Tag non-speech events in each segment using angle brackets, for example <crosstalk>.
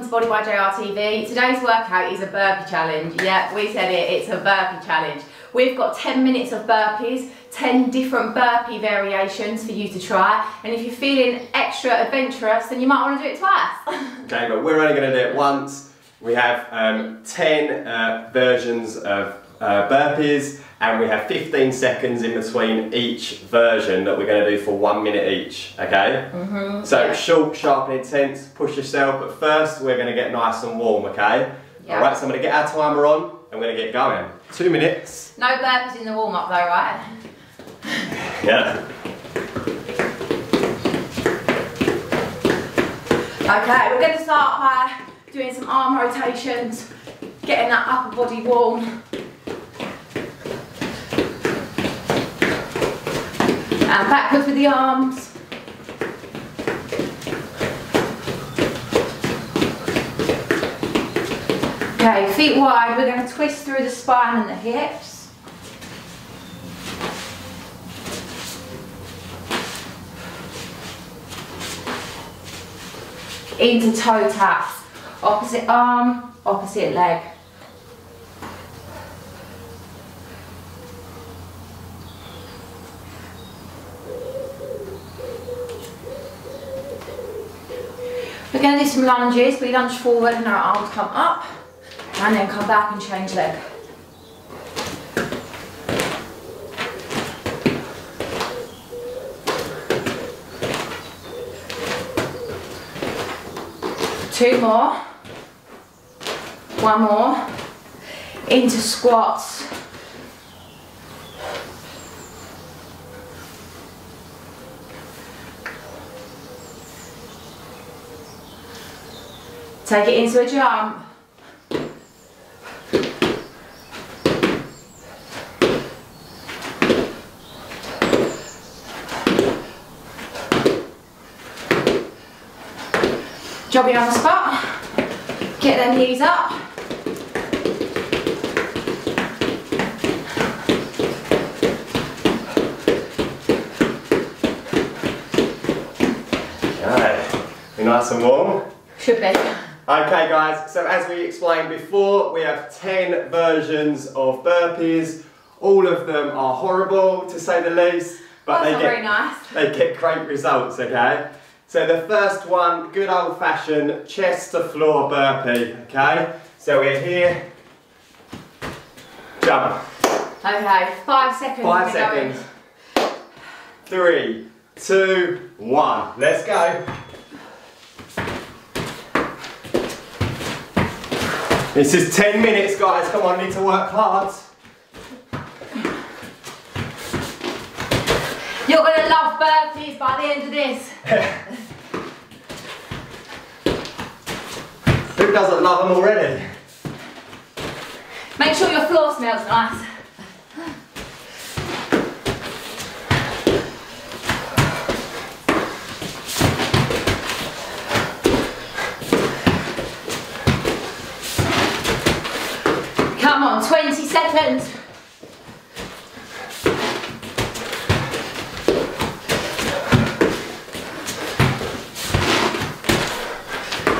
welcome to Body by JRTV. Today's workout is a burpee challenge. Yeah, we said it, it's a burpee challenge. We've got 10 minutes of burpees, 10 different burpee variations for you to try. And if you're feeling extra adventurous, then you might want to do it twice. <laughs> okay, but we're only going to do it once. We have um, 10 uh, versions of uh, burpees and we have 15 seconds in between each version that we're going to do for one minute each, okay? Mm -hmm. So yeah. short, sharp and intense, push yourself, but first we're going to get nice and warm, okay? Yeah. Alright, so I'm going to get our timer on and we're going to get going. Two minutes. No burpees in the warm-up though, right? <laughs> yeah. Okay, we're going to start by doing some arm rotations, getting that upper body warm. Uh, and backwards with the arms. Okay, feet wide, we're going to twist through the spine and the hips. Into toe taps. Opposite arm, opposite leg. To do some lunges. We lunge forward and our arms come up and then come back and change leg. Two more. One more. Into squats. Take it into a jump. Jobbing on the spot. Get them knees up. Okay, be nice and warm. Should be. Okay guys, so as we explained before, we have 10 versions of burpees. All of them are horrible, to say the least. But That's they get, nice. They get great results, okay? So the first one, good old fashioned chest to floor burpee, okay? So we're here, jump. Okay, five seconds. Five seconds. Going. Three, two, one. Let's go. This is 10 minutes, guys. Come on, need to work hard. You're going to love burpees by the end of this. Who doesn't love them already? Make sure your floor smells nice. Come on, 20 seconds.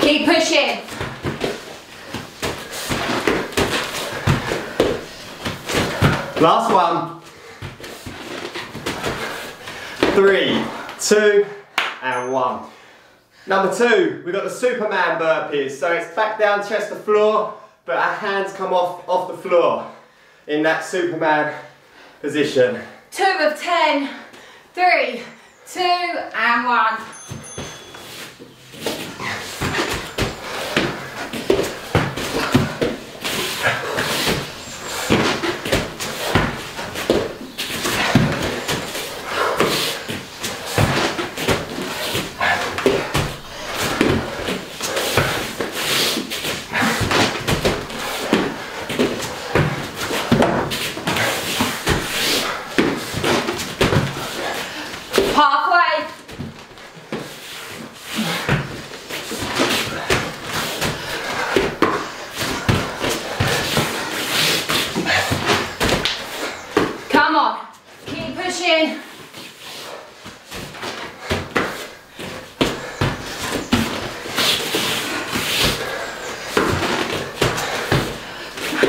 Keep pushing. Last one. Three, two, and one. Number two, we've got the Superman burpees. So it's back down, chest to floor, but our hands come off, off the floor in that Superman position. Two of ten, three, two, and one.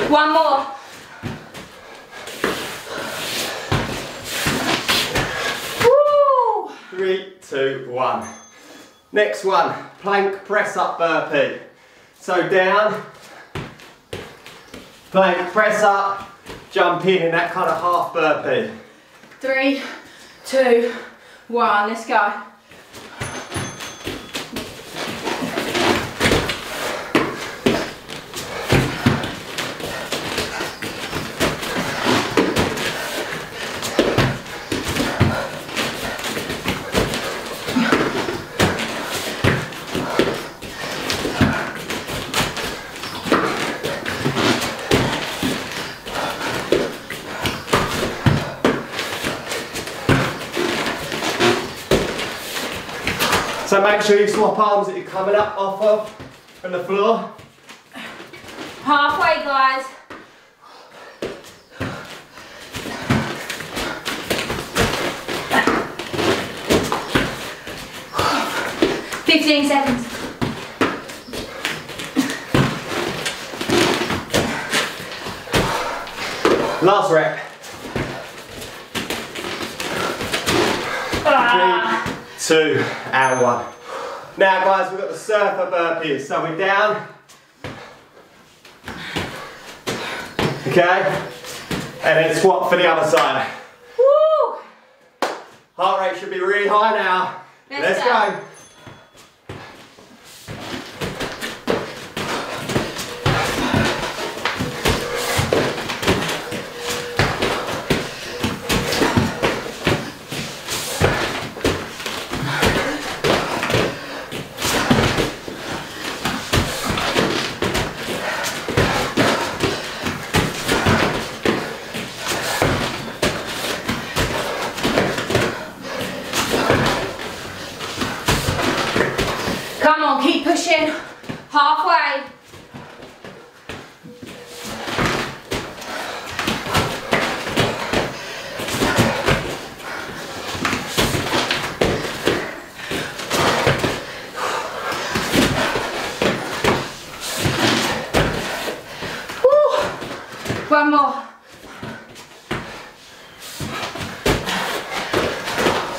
One more. Woo! Three, two, one. Next one, plank press up burpee. So down, plank press up, jump in in that kind of half burpee. Three, two, one. Let's go. So make sure you swap arms that you're coming up off of from the floor. Halfway, guys. Fifteen seconds. Last rep. Ah. Two, and one. Now guys, we've got the surfer burpees. So we're down. Okay. And then squat for the other side. Woo! Heart rate should be really high now. Let's Let's go. go. Come on, keep pushing. Halfway. Woo. One more.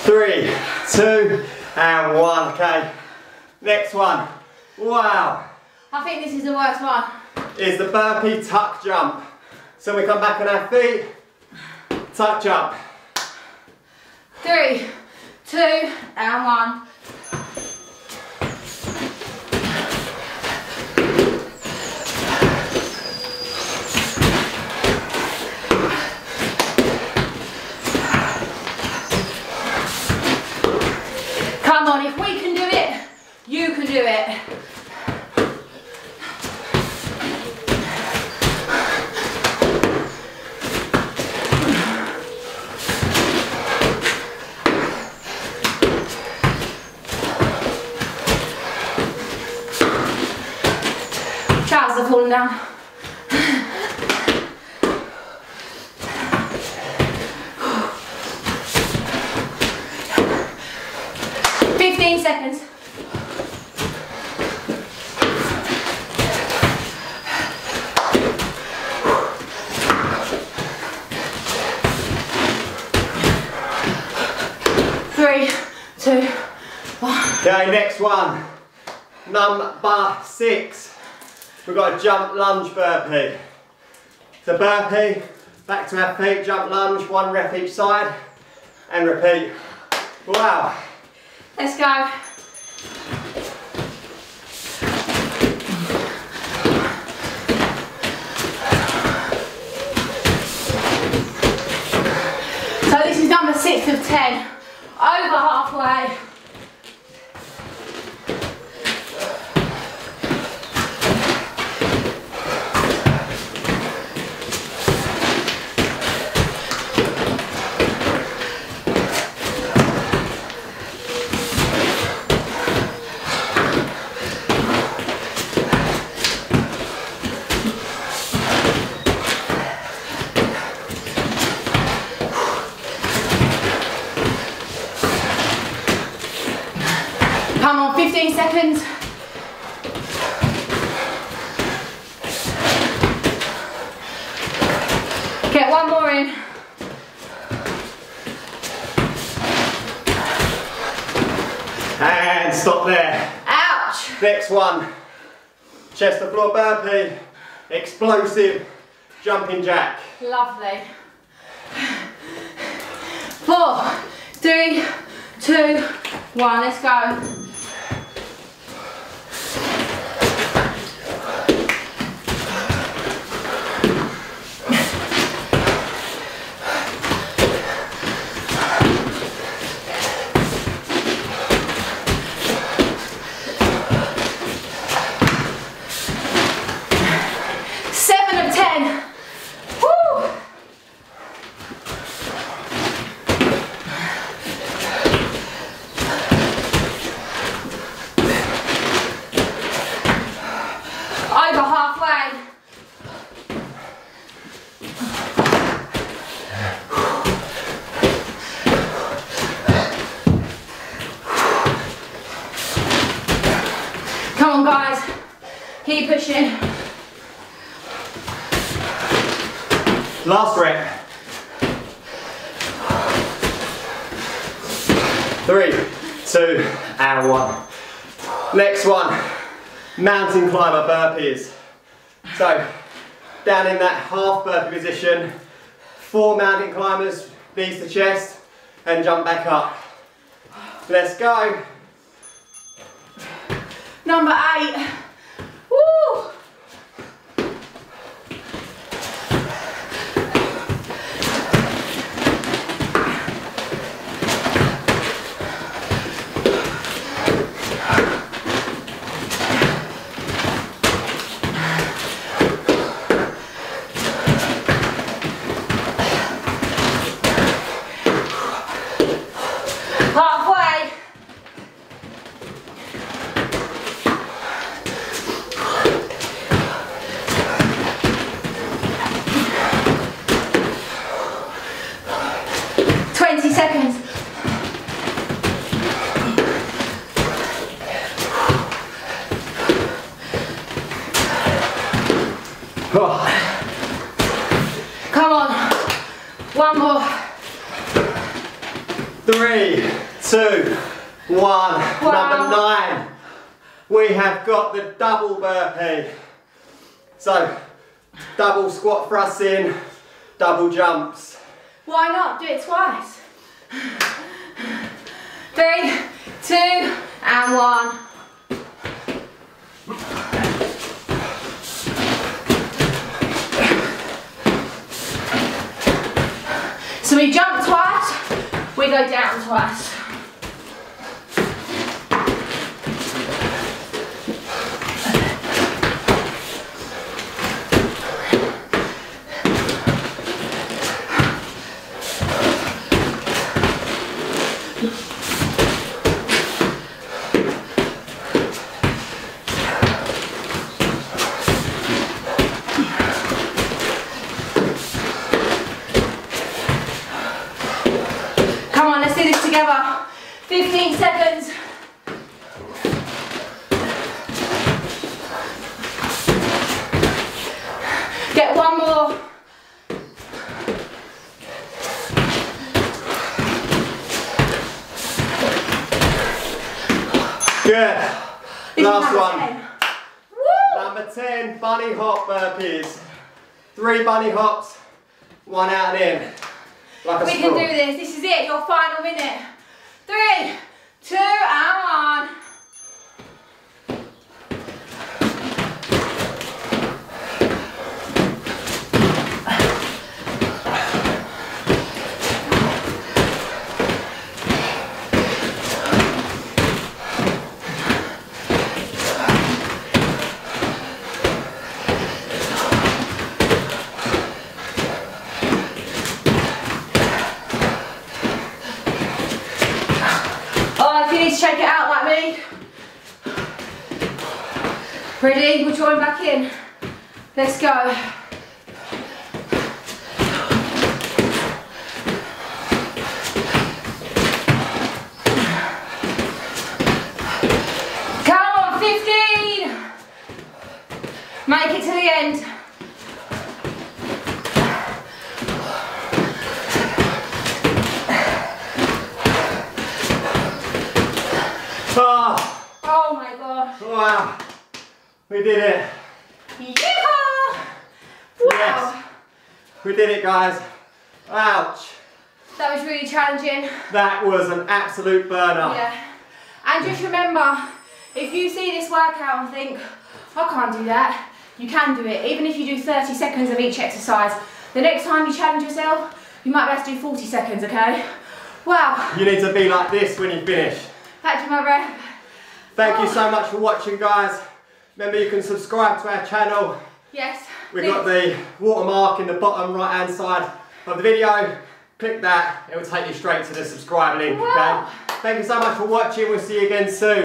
Three, two, and one. Okay. Next one. Wow. I think this is the worst one. Is the burpee tuck jump. So we come back on our feet. Tuck jump. Three, two, and one. Come on, if we can do it, you can do it. Trousers are falling down. Fifteen seconds. Three, two, one. Okay, next one. Number six. We've got a jump lunge burpee. So burpee, back to our feet, jump lunge, one rep each side, and repeat. Wow. Let's go. So this is number six of 10. Over halfway. Get one more in. And stop there. Ouch. Next one. Chest to floor burpee. Explosive jumping jack. Lovely. Four, three, two, one. Let's go. Keep pushing. Last rep. Three, two, and one. Next one, mountain climber burpees. So, down in that half burpee position, four mountain climbers, knees to chest, and jump back up. Let's go. Number eight. Woo! Halfway. Twenty seconds. Oh, <sighs> Come on. One more. Three, two, one. Wow. Number nine. We have got the double burpee. So, double squat thrusts in, double jumps. Why not? Do it twice. Three, two, and one. So we jump twice, we go down twice. Come on, let's do this together. 15 seconds. Get one more. Last one. Number 10, bunny hop burpees. Three bunny hops, one out and in. Like a We can do this. This is it, your final minute. Three, two, and one. Oh, if you need to shake it out like me. Ready? We'll join back in. Let's go. Come on, 15. Make it to the end. Ah, gosh. Wow. We did it. Yeehaw! Wow. Yes. We did it, guys. Ouch. That was really challenging. That was an absolute burner. Yeah. And just remember, if you see this workout and think, I can't do that, you can do it. Even if you do 30 seconds of each exercise. The next time you challenge yourself, you might be able to do 40 seconds, okay? Wow. You need to be like this when you finish. Catching my breath. Thank you oh. so much for watching, guys. Remember, you can subscribe to our channel. Yes. We've got the watermark in the bottom right hand side of the video. Click that, it will take you straight to the subscribe link, Wow. okay? Thank you so much for watching, we'll see you again soon.